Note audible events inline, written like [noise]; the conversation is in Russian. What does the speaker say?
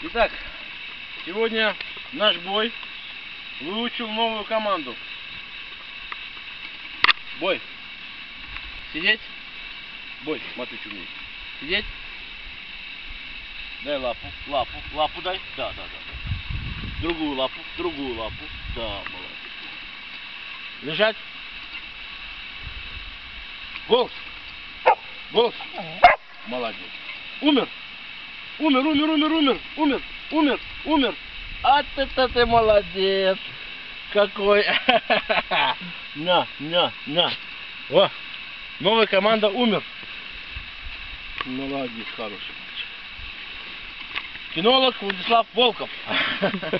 Итак, сегодня наш бой выучил новую команду. Бой. Сидеть. Бой, смотри, что умеет. Сидеть. Дай лапу, лапу, лапу дай. Да, да, да. Другую лапу, другую лапу. Да, молодец. Лежать. Голос. Голос. Молодец. Умер. Умер, умер, умер, умер, умер, умер, умер. А ты-то ты молодец. Какой. [laughs] На, на, на. О, новая команда умер. Молодец, хороший мальчик. Кинолог Владислав Волков. [laughs]